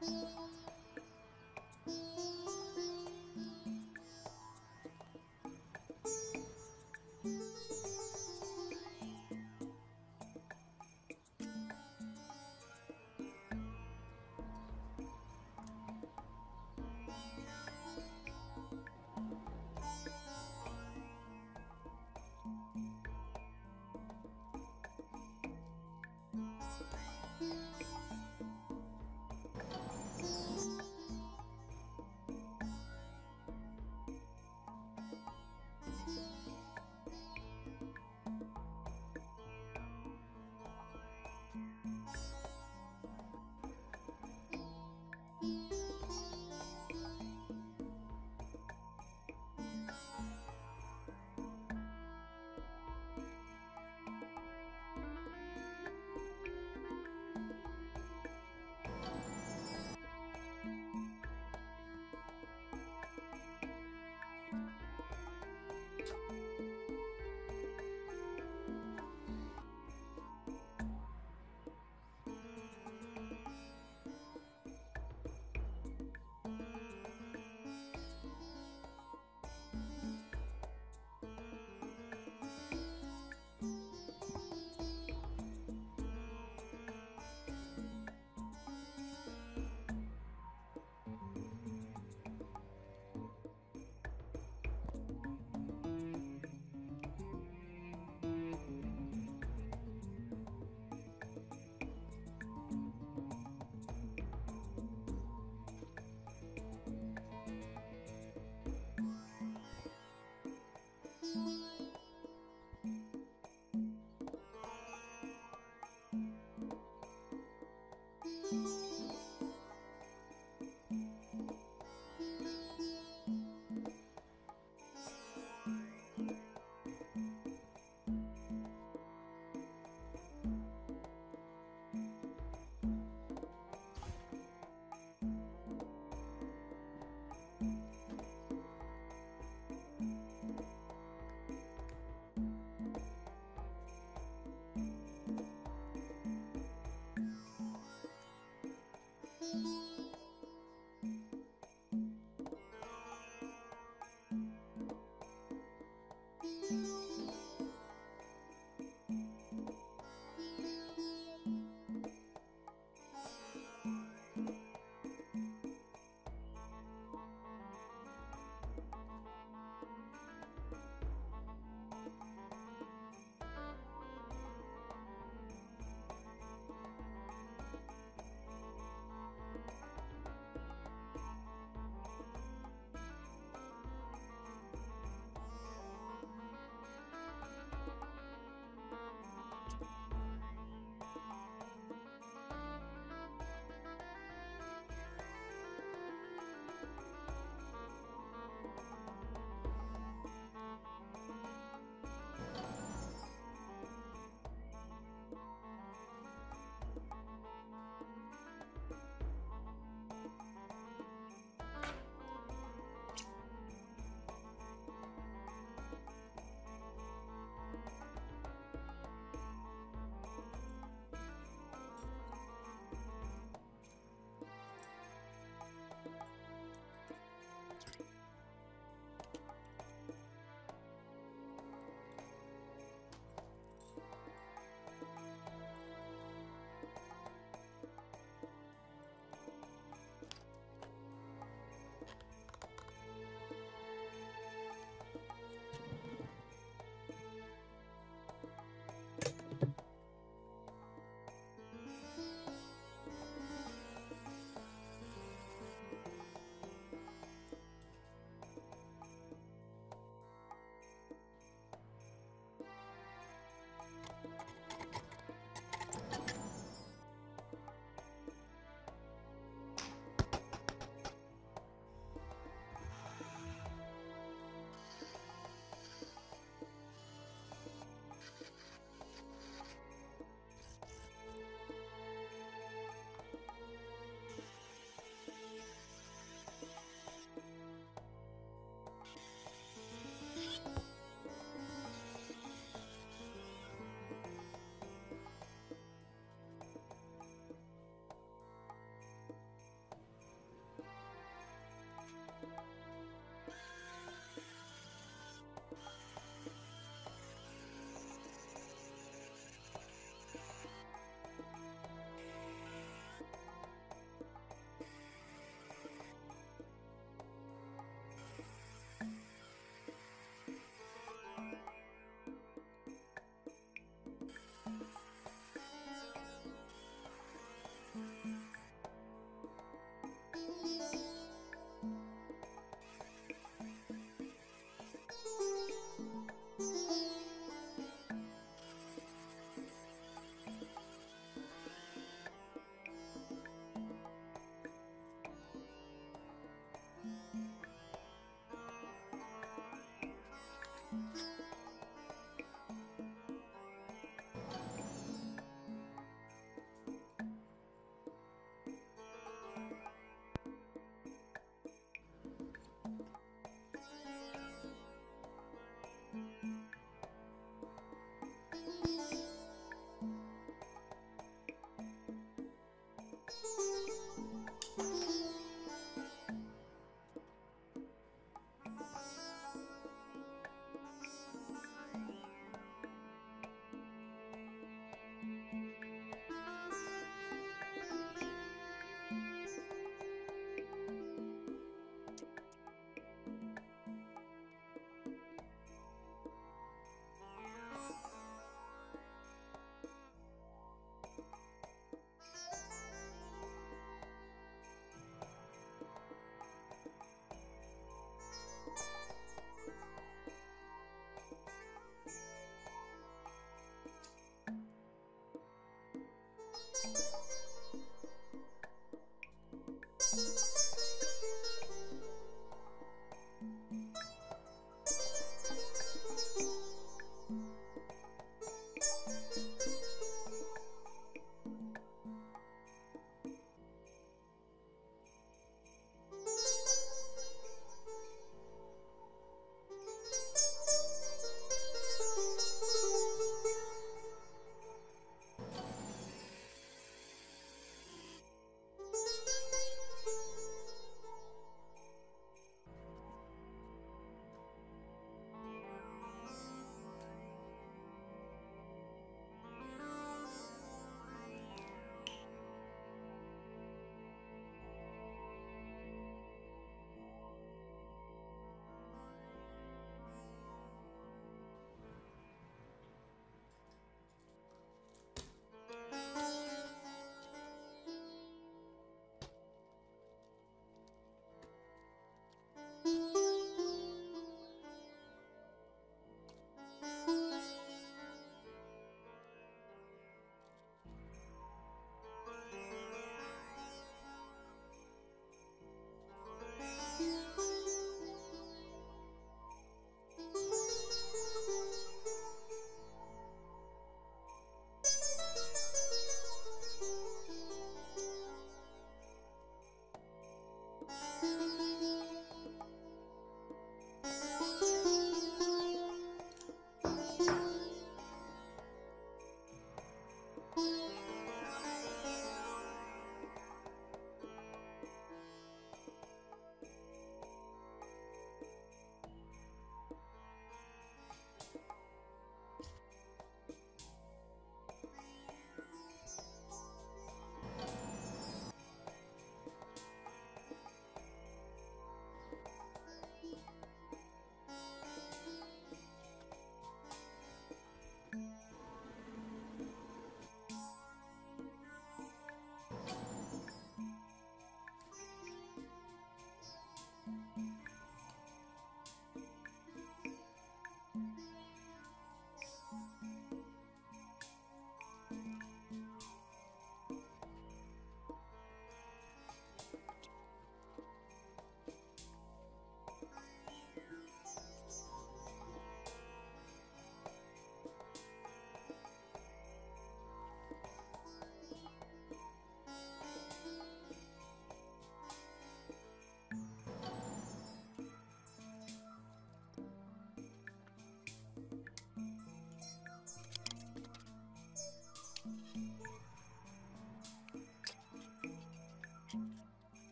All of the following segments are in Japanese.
Thank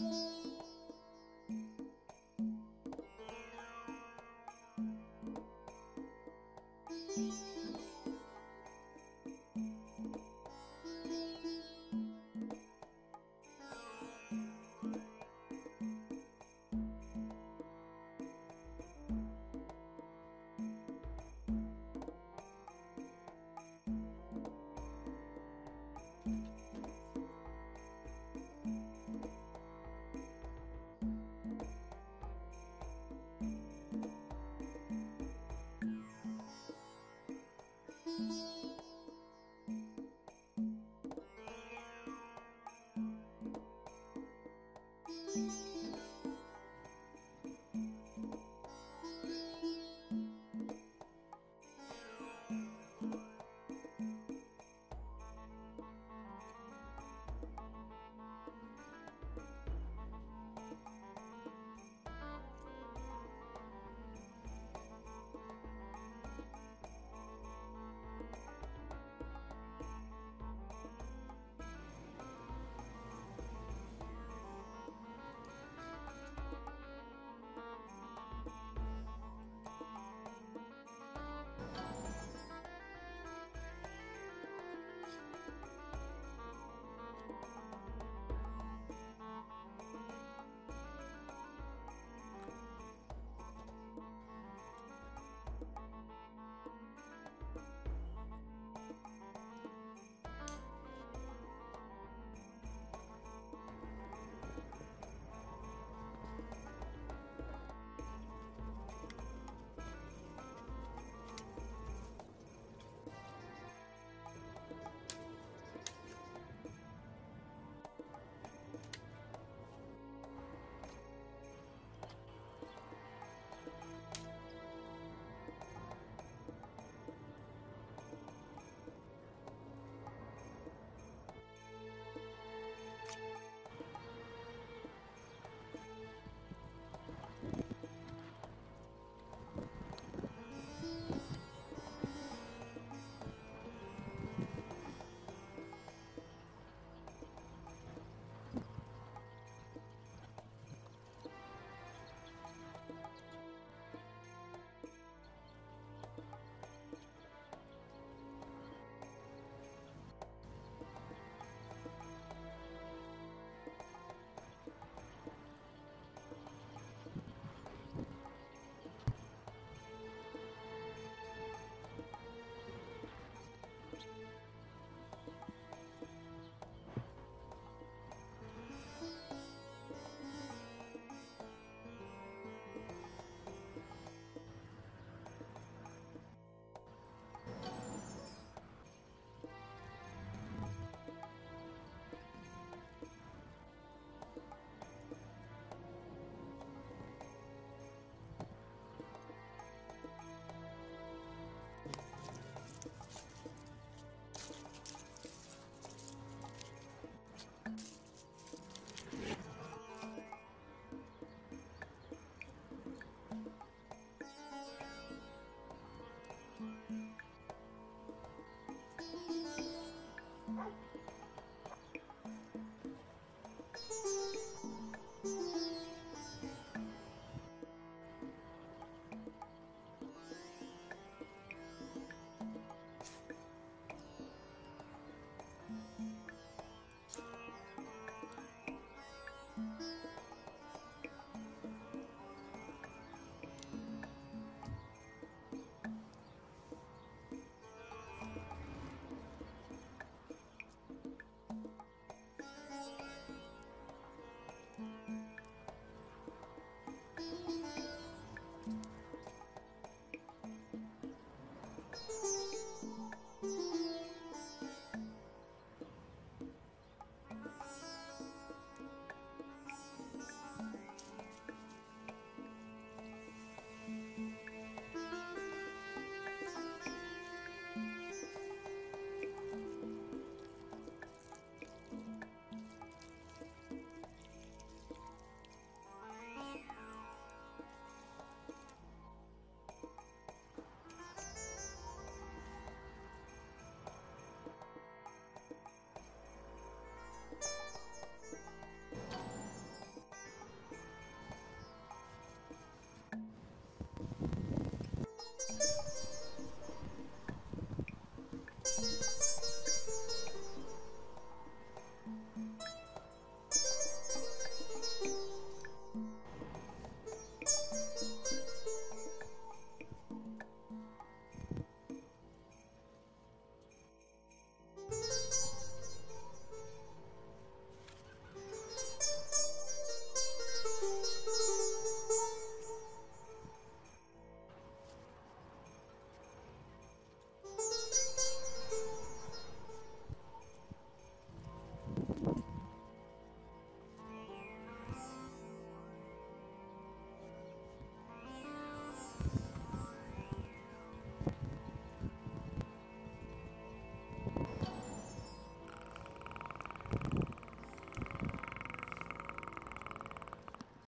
Música you